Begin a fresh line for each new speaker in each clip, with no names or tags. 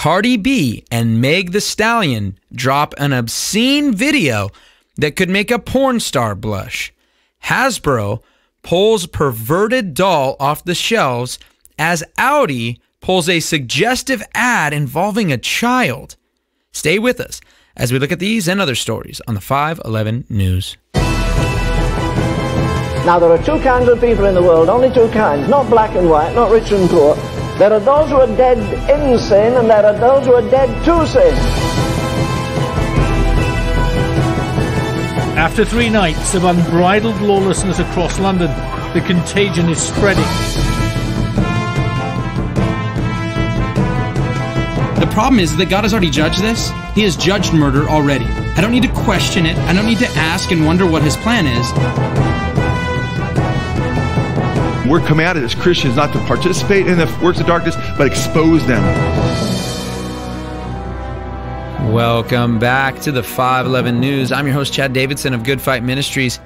Cardi B and Meg Thee Stallion drop an obscene video that could make a porn star blush. Hasbro pulls perverted doll off the shelves as Audi pulls a suggestive ad involving a child. Stay with us as we look at these and other stories on the 511 News.
Now, there are two kinds of people in the world, only two kinds, not black and white, not rich and poor. There are those who are dead in sin, and there are those who are dead to sin.
After three nights of unbridled lawlessness across London, the contagion is spreading.
The problem is that God has already judged this. He has judged murder already. I don't need to question it. I don't need to ask and wonder what his plan is.
We're commanded as Christians not to participate in the works of darkness, but expose them.
Welcome back to the 511 News. I'm your host, Chad Davidson of Good Fight Ministries.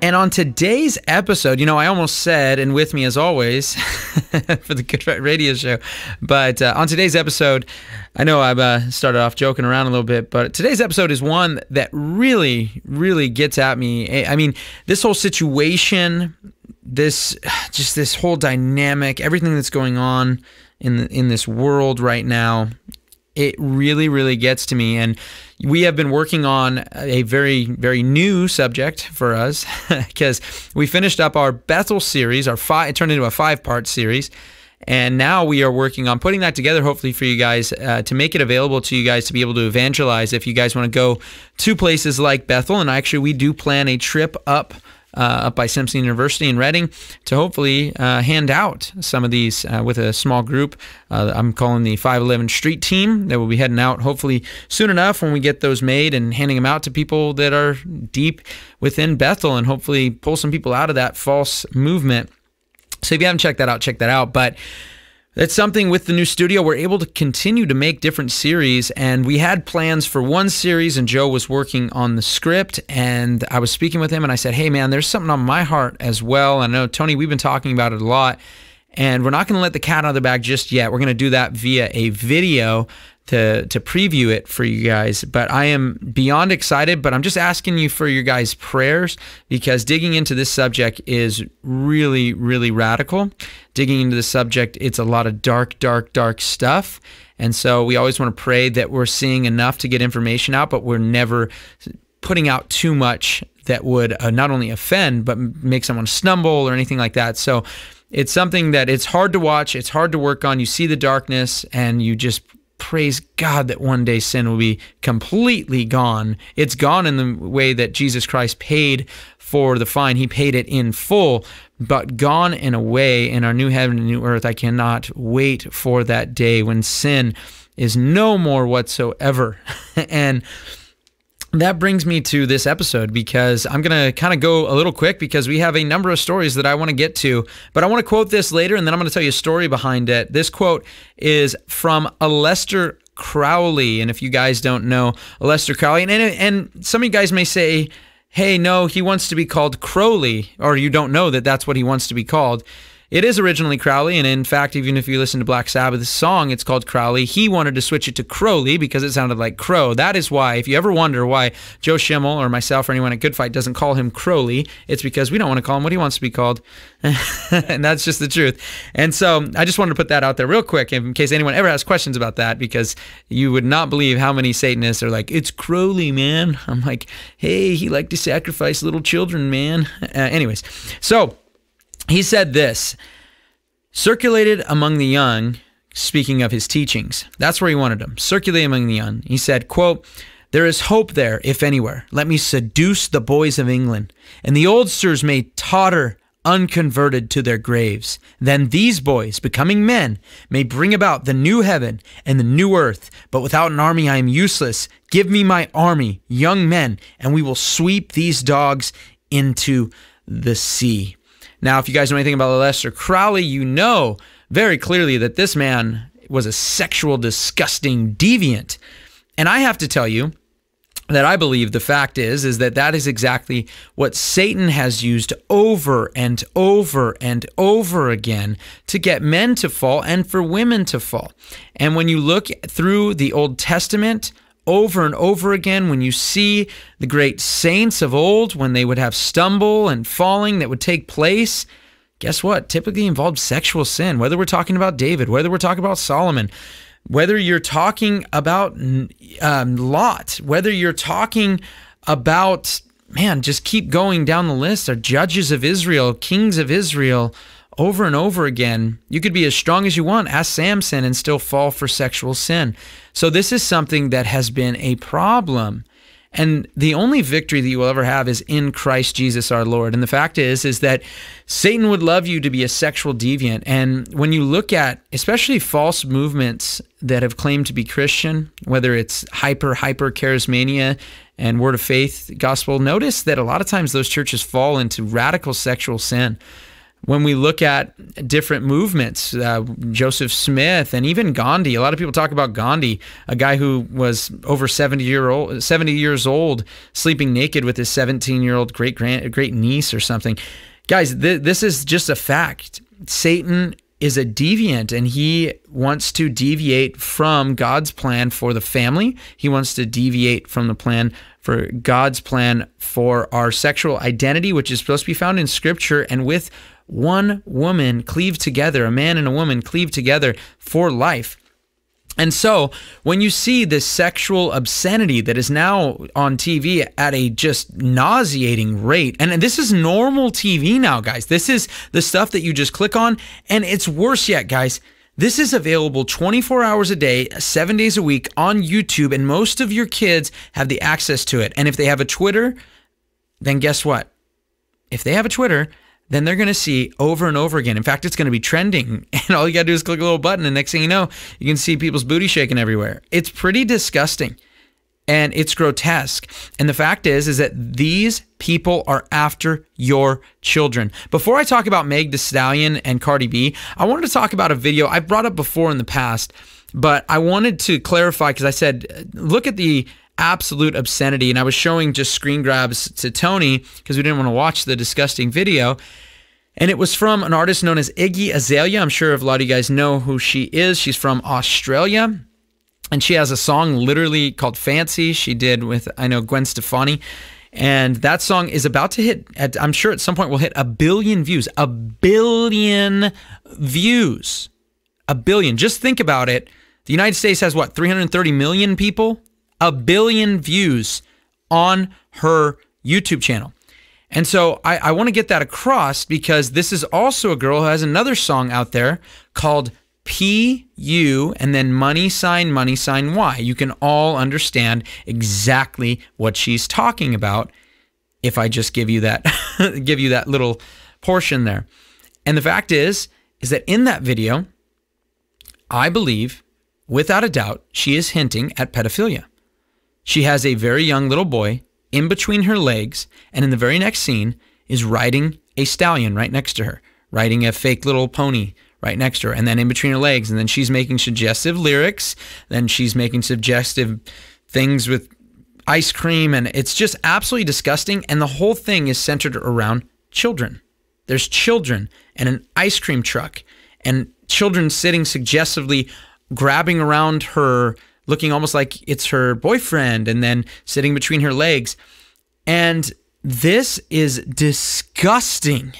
And on today's episode, you know, I almost said, and with me as always for the Good Fight Radio Show, but uh, on today's episode, I know I've uh, started off joking around a little bit, but today's episode is one that really, really gets at me. I mean, this whole situation, this just this whole dynamic, everything that's going on in the, in this world right now, it really, really gets to me. And we have been working on a very, very new subject for us because we finished up our Bethel series, our five, it turned into a five part series. And now we are working on putting that together, hopefully, for you guys uh, to make it available to you guys to be able to evangelize if you guys want to go to places like Bethel. And actually, we do plan a trip up up by Simpson University in Redding to hopefully uh, hand out some of these uh, with a small group. Uh, I'm calling the 511 Street Team that will be heading out hopefully soon enough when we get those made and handing them out to people that are deep within Bethel and hopefully pull some people out of that false movement. So if you haven't checked that out, check that out. But that's something with the new studio. We're able to continue to make different series, and we had plans for one series, and Joe was working on the script. And I was speaking with him, and I said, Hey, man, there's something on my heart as well. I know, Tony, we've been talking about it a lot, and we're not going to let the cat out of the bag just yet. We're going to do that via a video to to preview it for you guys. But I am beyond excited. But I'm just asking you for your guys' prayers because digging into this subject is really, really radical. Digging into the subject, it's a lot of dark, dark, dark stuff. And so we always want to pray that we're seeing enough to get information out, but we're never putting out too much that would uh, not only offend but make someone stumble or anything like that. So it's something that it's hard to watch, it's hard to work on. You see the darkness and you just praise God that one day sin will be completely gone. It's gone in the way that Jesus Christ paid for the fine. He paid it in full, but gone in a way in our new heaven and new earth. I cannot wait for that day when sin is no more whatsoever. and that brings me to this episode because I'm going to kind of go a little quick because we have a number of stories that I want to get to. But I want to quote this later and then I'm going to tell you a story behind it. This quote is from Aleister Crowley. And if you guys don't know Aleister Crowley, and, and some of you guys may say, hey, no, he wants to be called Crowley, or you don't know that that's what he wants to be called. It is originally Crowley, and in fact, even if you listen to Black Sabbath's song, it's called Crowley. He wanted to switch it to Crowley because it sounded like crow. That is why, if you ever wonder why Joe Schimmel or myself or anyone at Good Fight doesn't call him Crowley, it's because we don't want to call him what he wants to be called. and that's just the truth. And so I just wanted to put that out there real quick in case anyone ever has questions about that because you would not believe how many Satanists are like, it's Crowley, man. I'm like, hey, he liked to sacrifice little children, man. Uh, anyways, so he said this circulated among the young speaking of his teachings. That's where he wanted them. Circulate among the young. He said quote there is hope there if anywhere. Let me seduce the boys of england. And the oldsters may totter unconverted to their graves. Then these boys becoming men may bring about the new heaven and the new earth. But without an army i am useless. Give me my army young men and we will sweep these dogs into the sea now, if you guys know anything about Aleister Crowley, you know very clearly that this man was a sexual, disgusting deviant. And I have to tell you, that I believe the fact is is that that is exactly what Satan has used over and over and over again to get men to fall and for women to fall. And when you look through the Old Testament over and over again when you see the great saints of old when they would have stumble and falling that would take place, guess what? Typically involved sexual sin, whether we're talking about David, whether we're talking about Solomon, whether you're talking about um, Lot, whether you're talking about, man, just keep going down the list, are judges of Israel, kings of Israel, over and over again. You could be as strong as you want, ask Samson, and still fall for sexual sin. So, this is something that has been a problem. And the only victory that you will ever have is in Christ Jesus our Lord. And the fact is is that Satan would love you to be a sexual deviant. And when you look at especially false movements that have claimed to be Christian, whether it's hyper hyper charismania and word of faith gospel, notice that a lot of times those churches fall into radical sexual sin when we look at different movements, uh, Joseph Smith and even Gandhi. A lot of people talk about Gandhi, a guy who was over 70 year old, 70 years old, sleeping naked with his 17 year old great grand, great niece or something. Guys, th- this is just a fact. Satan is a deviant and he wants to deviate from God's plan for the family. He wants to deviate from the plan for God's plan for our sexual identity, which is supposed to be found in scripture and with one woman cleave together, a man and a woman cleave together for life. And so, when you see this sexual obscenity that is now on TV at a just nauseating rate, and this is normal TV now, guys. This is the stuff that you just click on, and it's worse yet, guys. This is available 24 hours a day, seven days a week on YouTube, and most of your kids have the access to it. And if they have a Twitter, then guess what? If they have a Twitter, then they're going to see over and over again. In fact, it's going to be trending. And all you got to do is click a little button, and next thing you know, you can see people's booty shaking everywhere. It's pretty disgusting and it's grotesque. And the fact is, is that these people are after your children. Before I talk about Meg Thee Stallion and Cardi B, I wanted to talk about a video I've brought up before in the past, but I wanted to clarify because I said, uh, look at the absolute obscenity. And I was showing just screen grabs to Tony because we didn't want to watch the disgusting video. And it was from an artist known as Iggy Azalea. I'm sure a lot of you guys know who she is. She's from Australia. And she has a song literally called Fancy. She did with, I know, Gwen Stefani. And that song is about to hit, at, I'm sure at some point will hit a billion views. A billion views. A billion. Just think about it. The United States has what, 330 million people? A billion views on her YouTube channel. And so I, I want to get that across because this is also a girl who has another song out there called P U and then money sign, money sign Y. You can all understand exactly what she's talking about if I just give you that give you that little portion there. And the fact is is that in that video I believe without a doubt she is hinting at pedophilia. She has a very young little boy in between her legs, and in the very next scene is riding a stallion right next to her, riding a fake little pony right next to her, and then in between her legs. And then she's making suggestive lyrics, then she's making suggestive things with ice cream, and it's just absolutely disgusting. And the whole thing is centered around children. There's children and an ice cream truck, and children sitting suggestively grabbing around her looking almost like it's her boyfriend and then sitting between her legs. And this is disgusting.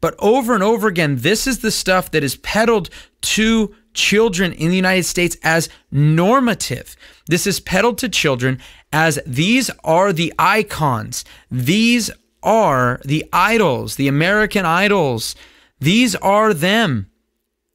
But over and over again, this is the stuff that is peddled to children in the United States as normative. This is peddled to children as these are the icons. These are the idols, the American idols. These are them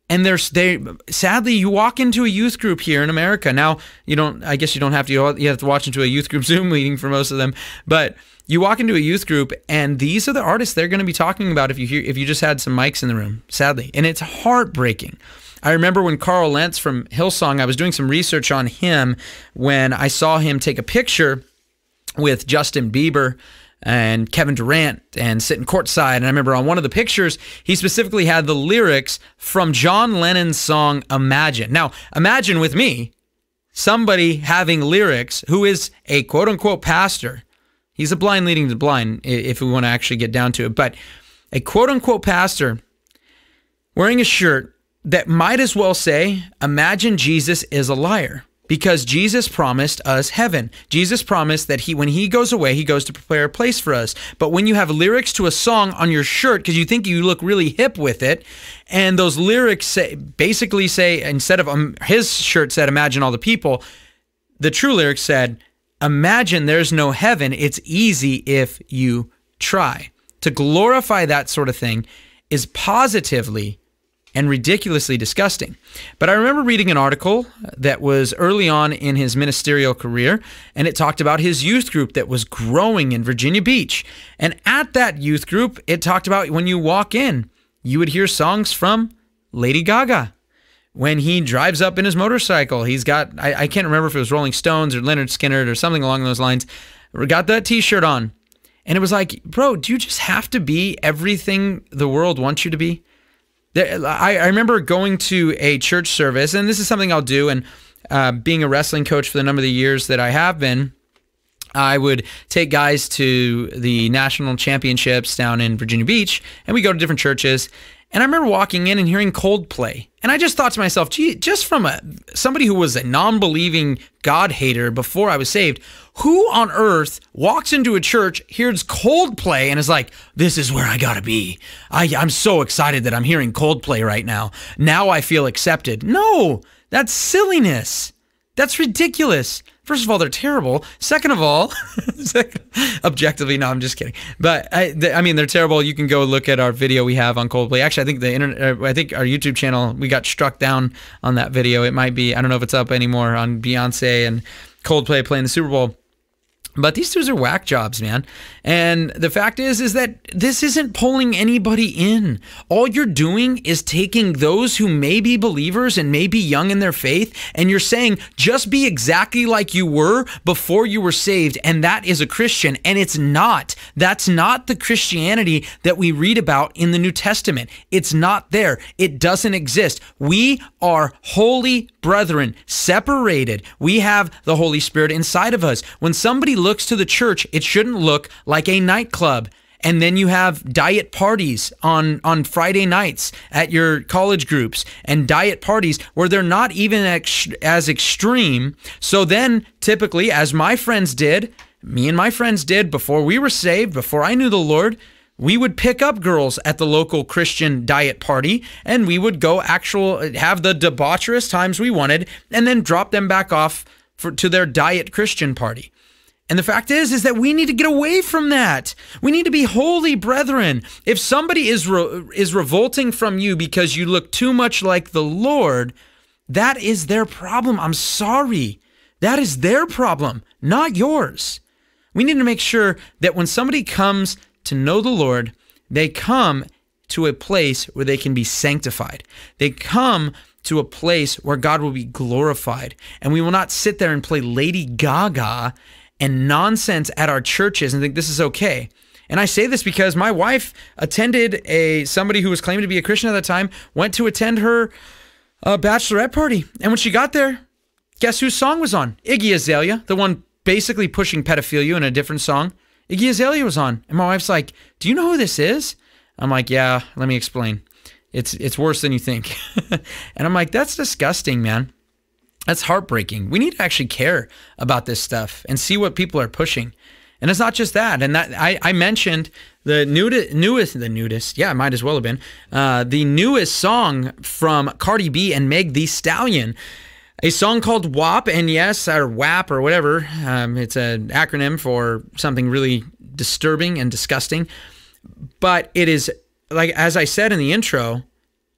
and there's they sadly you walk into a youth group here in America. Now you don't I guess you don't have to you have to watch into a youth group Zoom meeting for most of them. But you walk into a youth group and these are the artists they're going to be talking about if you hear if you just had some mics in the room sadly. And it's heartbreaking. I remember when Carl Lentz from Hillsong I was doing some research on him when I saw him take a picture with Justin Bieber and Kevin Durant and sitting courtside. And I remember on one of the pictures, he specifically had the lyrics from John Lennon's song Imagine. Now, imagine with me somebody having lyrics who is a quote unquote pastor. He's a blind leading the blind, if we want to actually get down to it. But a quote unquote pastor wearing a shirt that might as well say, Imagine Jesus is a liar. Because Jesus promised us heaven. Jesus promised that he, when he goes away, he goes to prepare a place for us. But when you have lyrics to a song on your shirt, because you think you look really hip with it, and those lyrics say, basically say, instead of um, his shirt said, Imagine all the people, the true lyrics said, Imagine there's no heaven. It's easy if you try. To glorify that sort of thing is positively and ridiculously disgusting. But I remember reading an article that was early on in his ministerial career, and it talked about his youth group that was growing in Virginia Beach. And at that youth group, it talked about when you walk in, you would hear songs from Lady Gaga when he drives up in his motorcycle. He's got, I, I can't remember if it was Rolling Stones or Lynyrd Skynyrd or something along those lines. Got that t shirt on. And it was like, bro, do you just have to be everything the world wants you to be? I, I remember going to a church service, and this is something I'll do. And uh, being a wrestling coach for the number of the years that I have been, I would take guys to the national championships down in Virginia Beach, and we go to different churches. And I remember walking in and hearing Coldplay, and I just thought to myself, "Gee, just from a somebody who was a non-believing God hater before I was saved, who on earth walks into a church, hears Coldplay, and is like, "This is where I gotta be. I, I'm so excited that I'm hearing Coldplay right now. Now I feel accepted." No, that's silliness. That's ridiculous. First of all, they're terrible. Second of all, objectively, no, I'm just kidding. But I, th- I mean, they're terrible. You can go look at our video we have on Coldplay. Actually, I think the internet, uh, I think our YouTube channel, we got struck down on that video. It might be, I don't know if it's up anymore on Beyonce and Coldplay playing the Super Bowl. But these dudes are whack jobs, man. And the fact is, is that this isn't pulling anybody in. All you're doing is taking those who may be believers and may be young in their faith, and you're saying, just be exactly like you were before you were saved. And that is a Christian. And it's not. That's not the Christianity that we read about in the New Testament. It's not there. It doesn't exist. We are holy brethren, separated. We have the Holy Spirit inside of us. When somebody looks to the church, it shouldn't look like a nightclub. And then you have diet parties on, on Friday nights at your college groups and diet parties where they're not even ex- as extreme. So then, typically, as my friends did, me and my friends did before we were saved, before I knew the Lord, we would pick up girls at the local Christian diet party and we would go actual have the debaucherous times we wanted and then drop them back off for, to their diet Christian party. And the fact is is that we need to get away from that. We need to be holy brethren. If somebody is re, is revolting from you because you look too much like the Lord, that is their problem. I'm sorry. That is their problem, not yours. We need to make sure that when somebody comes to know the Lord, they come to a place where they can be sanctified. They come to a place where God will be glorified. And we will not sit there and play Lady Gaga and nonsense at our churches and think this is okay. And I say this because my wife attended a somebody who was claiming to be a Christian at the time went to attend her uh, bachelorette party, and when she got there, guess whose song was on? Iggy Azalea, the one basically pushing pedophilia in a different song. Iggy Azalea was on, and my wife's like, "Do you know who this is?" I'm like, "Yeah, let me explain. It's it's worse than you think." and I'm like, "That's disgusting, man. That's heartbreaking. We need to actually care about this stuff and see what people are pushing." And it's not just that. And that I, I mentioned the newest, newest, the newest, yeah, might as well have been, uh, the newest song from Cardi B and Meg Thee Stallion a song called WAP, and yes, or WAP or whatever. Um, it's an acronym for something really disturbing and disgusting. But it is, like, as I said in the intro,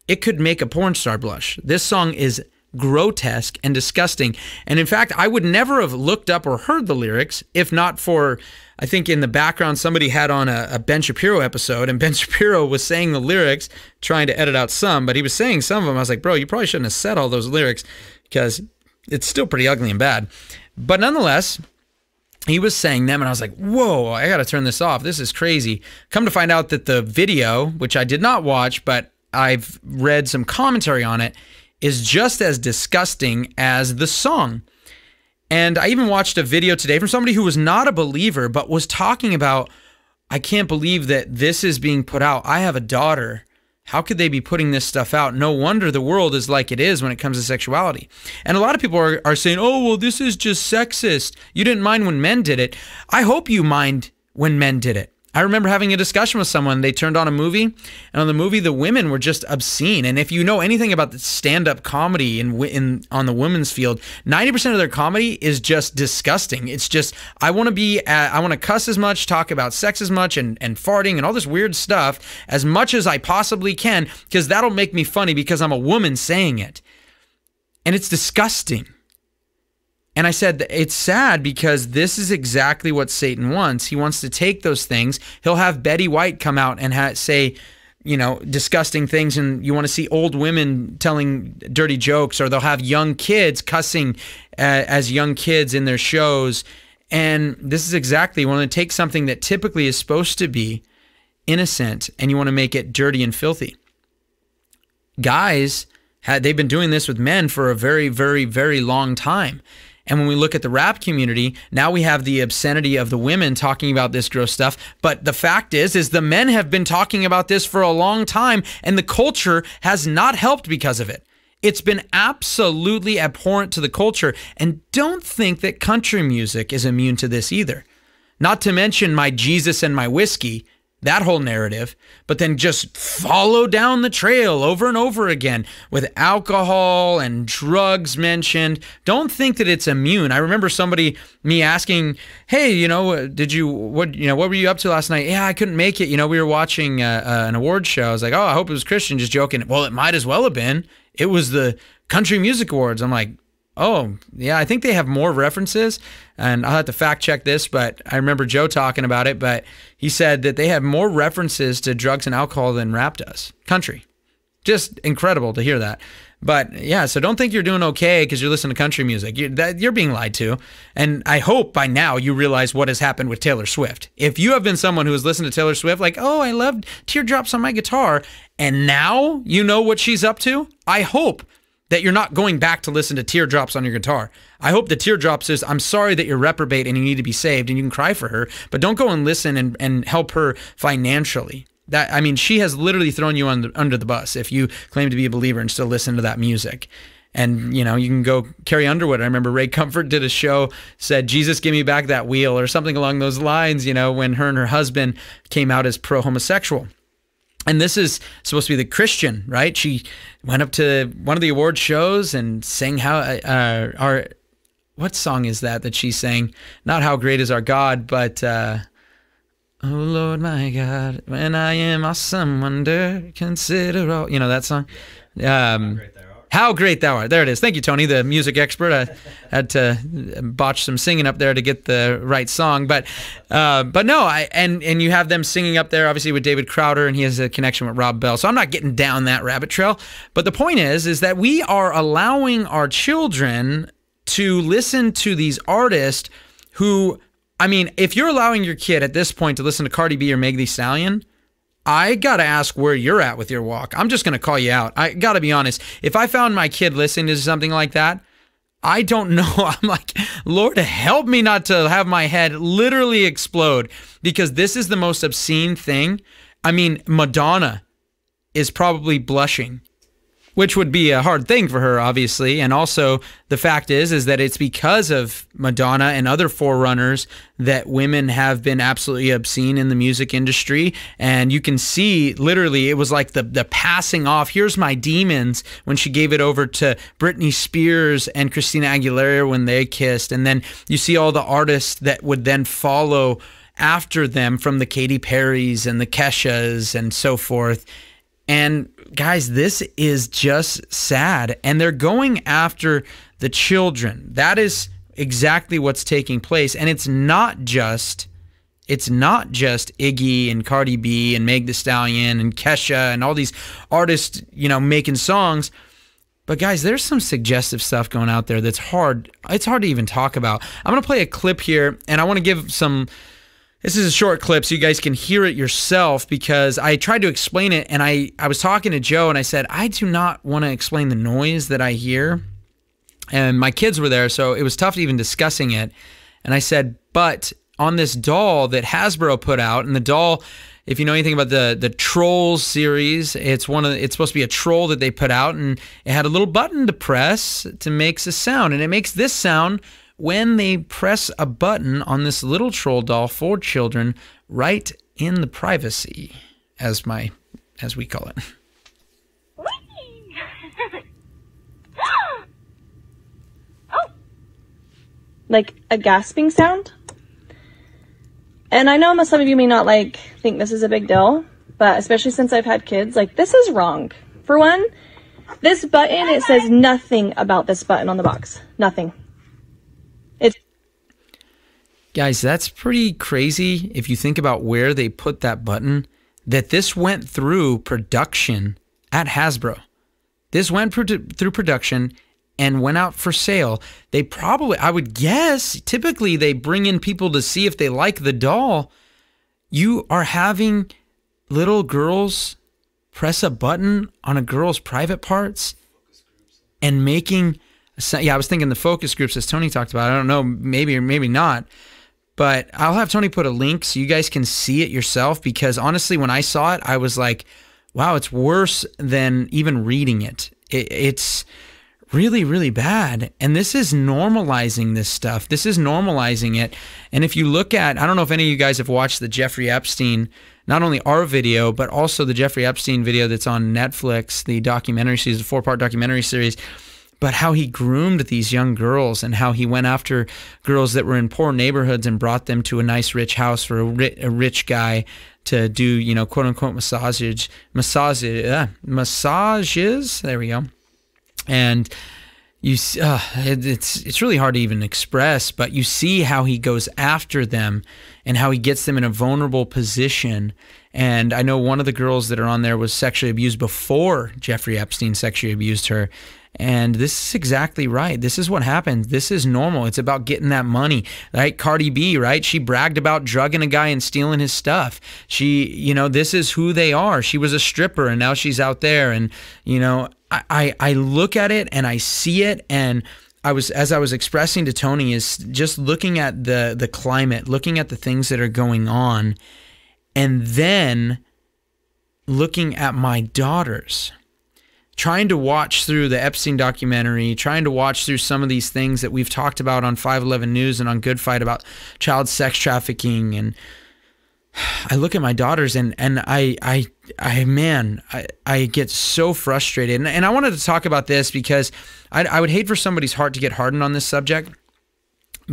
it could make a porn star blush. This song is grotesque and disgusting. And in fact, I would never have looked up or heard the lyrics if not for, I think in the background, somebody had on a, a, Ben Shapiro episode, and Ben Shapiro was saying the lyrics, trying to edit out some, but he was saying some of them. I was like, bro, you probably shouldn't have said all those lyrics because it's still pretty ugly and bad. But nonetheless, he was saying them, and I was like, whoa, I got to turn this off. This is crazy. Come to find out that the video, which I did not watch, but I've read some commentary on it, is just as disgusting as the song. And I even watched a video today from somebody who was not a believer, but was talking about, I can't believe that this is being put out. I have a daughter. How could they be putting this stuff out? No wonder the world is like it is when it comes to sexuality. And a lot of people are, are saying, oh, well, this is just sexist. You didn't mind when men did it. I hope you mind when men did it. I remember having a discussion with someone. They turned on a movie, and on the movie, the women were just obscene. And if you know anything about the stand-up comedy in, in on the women's field, ninety percent of their comedy is just disgusting. It's just I want to be, at, I want to cuss as much, talk about sex as much, and and farting and all this weird stuff as much as I possibly can, because that'll make me funny because I'm a woman saying it, and it's disgusting. And I said, it's sad because this is exactly what Satan wants. He wants to take those things. He'll have Betty White come out and say, you know, disgusting things, and you want to see old women telling dirty jokes, or they'll have young kids cussing uh, as young kids in their shows. And this is exactly, you want to take something that typically is supposed to be innocent and you want to make it dirty and filthy. Guys, had they've been doing this with men for a very, very, very long time. And when we look at the rap community, now we have the obscenity of the women talking about this gross stuff. But the fact is, is the men have been talking about this for a long time, and the culture has not helped because of it. It's been absolutely abhorrent to the culture. And don't think that country music is immune to this either. Not to mention my Jesus and my whiskey that whole narrative, but then just follow down the trail over and over again with alcohol and drugs mentioned. Don't think that it's immune. I remember somebody me asking, "Hey, you know, did you what you know what were you up to last night?" Yeah, I couldn't make it. You know, we were watching uh, uh, an award show. I was like, "Oh, I hope it was Christian." Just joking. Well, it might as well have been. It was the Country Music Awards. I'm like, Oh, yeah, I think they have more references. And I'll have to fact check this, but I remember Joe talking about it. But he said that they have more references to drugs and alcohol than rap does. Country. Just incredible to hear that. But yeah, so don't think you're doing okay because you're listening to country music. You're, that, you're being lied to. And I hope by now you realize what has happened with Taylor Swift. If you have been someone who has listened to Taylor Swift, like, oh, I loved teardrops on my guitar, and now you know what she's up to, I hope that you're not going back to listen to teardrops on your guitar. I hope the teardrops is I'm sorry that you're reprobate and you need to be saved and you can cry for her, but don't go and listen and, and help her financially. That I mean, she has literally thrown you under, under the bus if you claim to be a believer and still listen to that music. And you know, you can go Carrie Underwood. I remember Ray Comfort did a show, said, Jesus, give me back that wheel, or something along those lines, you know, when her and her husband came out as pro homosexual and this is supposed to be the Christian, right? She went up to one of the award shows and sang how uh, our what song is that that she sang? Not how great is our God, but uh, oh Lord my God, when I am awesome wonder, consider all. You know that song. Um, how great thou art. There it is. Thank you, Tony, the music expert. I had to botch some singing up there to get the right song, but uh, but no, I and and you have them singing up there, obviously with David Crowder, and he has a connection with Rob Bell. So I'm not getting down that rabbit trail. But the point is, is that we are allowing our children to listen to these artists who, I mean, if you're allowing your kid at this point to listen to Cardi B or Meg Thee Stallion I got to ask where you're at with your walk. I'm just going to call you out. I got to be honest. If I found my kid listening to something like that, I don't know. I'm like, Lord, help me not to have my head literally explode because this is the most obscene thing. I mean, Madonna is probably blushing which would be a hard thing for her obviously. And also the fact is is that it's because of Madonna and other forerunners that women have been absolutely obscene in the music industry. And you can see literally it was like the the passing off. Here's my demons when she gave it over to Britney Spears and Christina Aguilera when they kissed. And then you see all the artists that would then follow after them from the Katy Perrys and the Keshas and so forth. And guys, this is just sad. And they're going after the children. That is exactly what's taking place. And it's not just it's not just Iggy and Cardi B and Meg Thee Stallion and Kesha and all these artists, you know, making songs. But guys, there's some suggestive stuff going out there that's hard. It's hard to even talk about. I'm going to play a clip here and I want to give some This is a short clip so you guys can hear it yourself because I tried to explain it and I, I was talking to Joe and I said, I do not want to explain the noise that I hear. And my kids were there, so it was tough even discussing it. And I said, but on this doll that Hasbro put out, and the doll, if you know anything about the the Trolls series, it's one of the, it's supposed to be a troll that they put out, and it had a little button to press to makes a sound, and it makes this sound when they press a button on this little troll doll for children right in the privacy, as my as we call it. Oh.
like a gasping sound. And I know some of you may not like think this is a big deal, but especially since I've had kids, like this is wrong. For one, this button, it says nothing about this button on the box. Nothing.
Guys, that's pretty crazy if you think about where they put that button. That this went through production at Hasbro. This went through production and went out for sale. They probably, I would guess, typically they bring in people to see if they like the doll. You are having little girls press a button on a girl's private parts and making, yeah, I was thinking the focus groups as Tony talked about. I don't know, maybe or maybe not. But I'll have Tony put a link so you guys can see it yourself because honestly, when I saw it, I was like, wow, it's worse than even reading it. it it's really, really bad. And this is normalizing this stuff. This is normalizing it. And if you look at, I don't know if any of you guys have watched the Jeffrey Epstein, not only our video, but also the Jeffrey Epstein video that's on Netflix, the documentary series, the four part documentary series but how he groomed these young girls and how he went after girls that were in poor neighborhoods and brought them to a nice rich house for a, ri- a rich guy to do, you know, quote unquote massages, massages, uh, massages. There we go. And you, uh, it, it's it's really hard to even express, but you see how he goes after them and how he gets them in a vulnerable position. And I know one of the girls that are on there was sexually abused before Jeffrey Epstein sexually abused her. And this is exactly right. This is what happens. This is normal. It's about getting that money, right? Cardi B, right? She bragged about drugging a guy and stealing his stuff. She, you know, this is who they are. She was a stripper and now she's out there. And, you know, I, I, I look at it and I see it and I was as I was expressing to Tony is just looking at the the climate, looking at the things that are going on, and then looking at my daughters trying to watch through the Epstein documentary, trying to watch through some of these things that we've talked about on 511 News and on Good Fight about child sex trafficking. And I look at my daughters and and I I I man I, I get so frustrated. And, and I wanted to talk about this because I, I would hate for somebody's heart to get hardened on this subject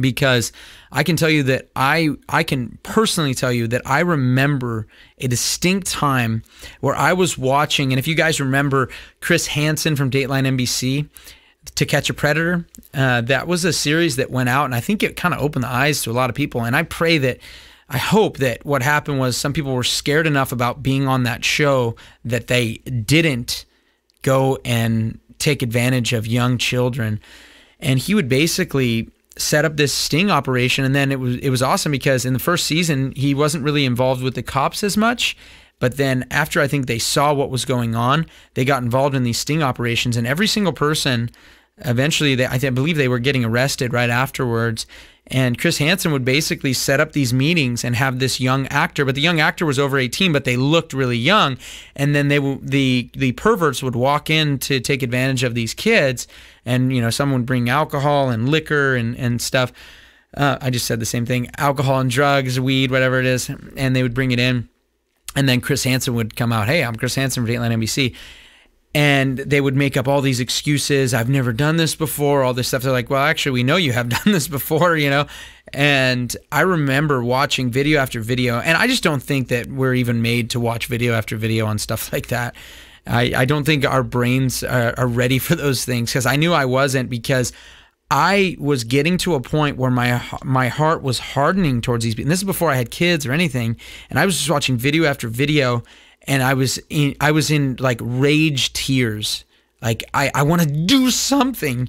because I can tell you that I I can personally tell you that I remember a distinct time where I was watching, and if you guys remember Chris Hansen from Dateline NBC, To Catch a Predator, uh, that was a series that went out, and I think it kind of opened the eyes to a lot of people. And I pray that. I hope that what happened was some people were scared enough about being on that show that they didn't go and take advantage of young children. And he would basically set up this sting operation and then it was it was awesome because in the first season he wasn't really involved with the cops as much but then after I think they saw what was going on they got involved in these sting operations and every single person eventually they I, I believe they were getting arrested right afterwards and Chris Hansen would basically set up these meetings and have this young actor, but the young actor was over 18, but they looked really young. And then they the the perverts would walk in to take advantage of these kids, and you know someone would bring alcohol and liquor and and stuff. Uh, I just said the same thing: alcohol and drugs, weed, whatever it is, and they would bring it in. And then Chris Hansen would come out, "Hey, I'm Chris Hansen from Dateline NBC." And they would make up all these excuses. I've never done this before, all this stuff. They're like, well, actually, we know you have done this before, you know? And I remember watching video after video, and I just don't think that we're even made to watch video after video on stuff like that. I, I don't think our brains are, are ready for those things because I knew I wasn't because I was getting to a point where my my heart was hardening towards these. And this is before I had kids or anything, and I was just watching video after video, and I was in I was in like rage tears. Like I, I want to do something.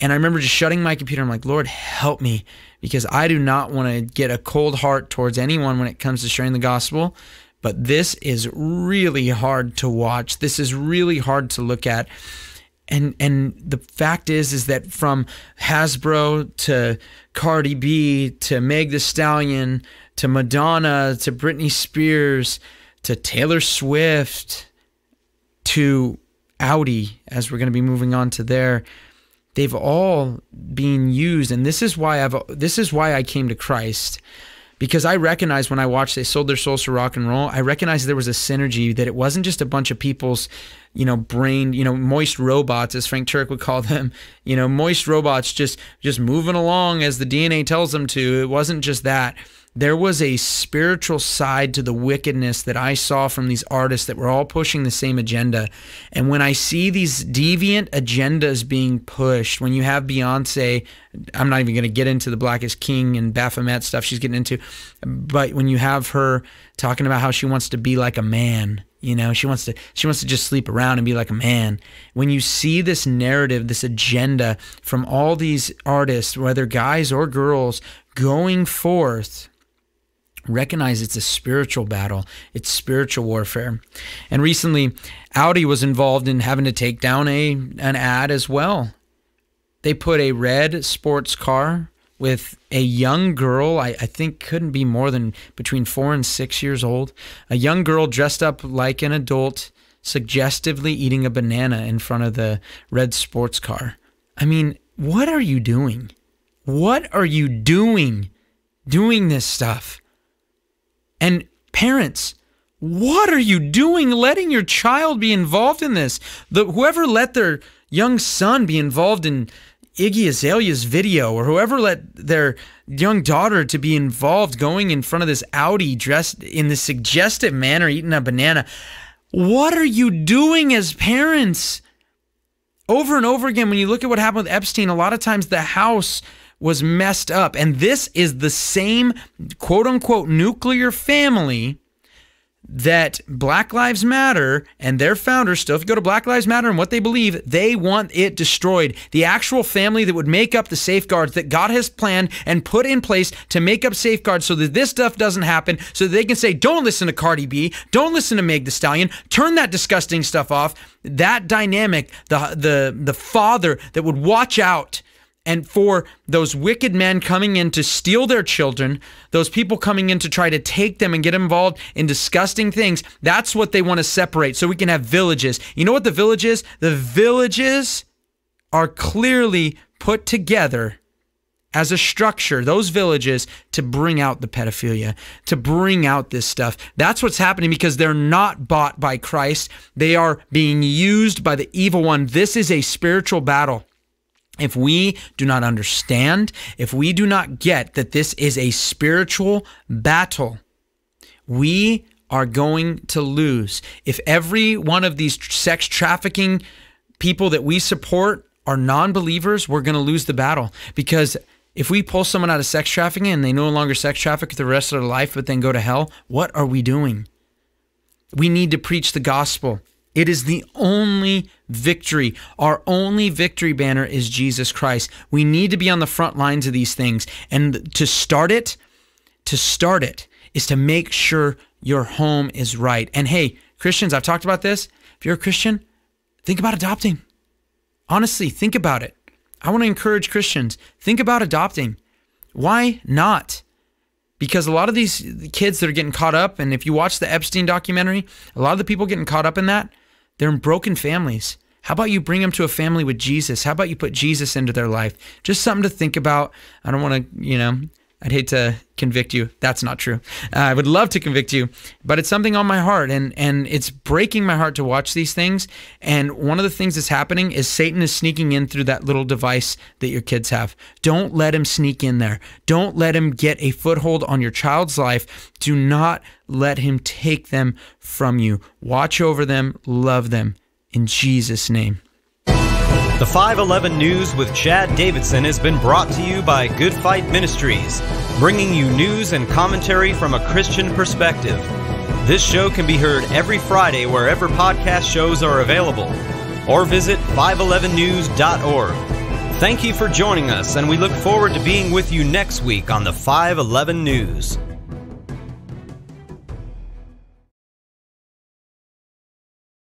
And I remember just shutting my computer. I'm like, Lord, help me because I do not want to get a cold heart towards anyone when it comes to sharing the gospel. But this is really hard to watch. This is really hard to look at. And and the fact is is that from Hasbro to Cardi B to Meg Thee Stallion to Madonna to Britney Spears to Taylor Swift to Audi as we're going to be moving on to there. They've all been used and this is why I've this is why I came to Christ because I recognized when I watched they sold their souls to rock and roll I recognized there was a synergy that it wasn't just a bunch of people's you know brain you know moist robots as Frank Turek would call them you know moist robots just just moving along as the DNA tells them to. It wasn't just that there was a spiritual side to the wickedness that I saw from these artists that were all pushing the same agenda. And when I see these deviant agendas being pushed, when you have Beyonce, I'm not even going to get into the Black is King and Baphomet stuff she's getting into, but when you have her talking about how she wants to be like a man, you know she wants to she wants to just sleep around and be like a man when you see this narrative this agenda from all these artists whether guys or girls going forth recognize it's a spiritual battle it's spiritual warfare. And recently audi was involved in having to take down a an ad as well. They put a red sports car with a young girl I, I think couldn't be more than between four and six years old a young girl dressed up like an adult suggestively eating a banana in front of the red sports car. I mean what are you doing? What are you doing? Doing this stuff and parents, what are you doing letting your child be involved in this? The whoever let their young son be involved in Iggy Azalea's video or whoever let their young daughter to be involved going in front of this Audi dressed in this suggestive manner eating a banana. What are you doing as parents? Over and over again when you look at what happened with Epstein, a lot of times the house was messed up. And this is the same quote unquote nuclear family that Black Lives Matter and their founders still, if you go to Black Lives Matter and what they believe, they want it destroyed. The actual family that would make up the safeguards that God has planned and put in place to make up safeguards so that this stuff doesn't happen, so they can say, don't listen to Cardi B, don't listen to Meg Thee Stallion, turn that disgusting stuff off. That dynamic, the the the father that would watch out and for those wicked men coming in to steal their children, those people coming in to try to take them and get involved in disgusting things, that's what they want to separate so we can have villages. You know what the village is? The villages are clearly put together as a structure, those villages, to bring out the pedophilia, to bring out this stuff. That's what's happening because they're not bought by Christ. They are being used by the evil one. This is a spiritual battle. If we do not understand, if we do not get that this is a spiritual battle, we are going to lose. If every one of these sex trafficking people that we support are non believers, we're going to lose the battle. Because if we pull someone out of sex trafficking and they no longer sex traffic the rest of their life, but then go to hell, what are we doing? We need to preach the gospel. It is the only victory. Our only victory banner is Jesus Christ. We need to be on the front lines of these things. And to start it, to start it is to make sure your home is right. And hey, Christians, I've talked about this. If you're a Christian, think about adopting. Honestly, think about it. I want to encourage Christians, think about adopting. Why not? Because a lot of these kids that are getting caught up, and if you watch the Epstein documentary, a lot of the people getting caught up in that, they're in broken families. How about you bring them to a family with Jesus? How about you put Jesus into their life? Just something to think about. I don't want to, you know, I'd hate to convict you. That's not true. Uh, I would love to convict you, but it's something on my heart, and and it's breaking my heart to watch these things. And one of the things that's happening is Satan is sneaking in through that little device that your kids have. Don't let him sneak in there. Don't let him get a foothold on your child's life. Do not let him take them from you. Watch over them, love them, in Jesus' name.
The 511 News with Chad Davidson has been brought to you by Good Fight Ministries, bringing you news and commentary from a Christian perspective. This show can be heard every Friday wherever podcast shows are available, or visit 511news.org. Thank you for joining us, and we look forward to being with you next week on the 511 News.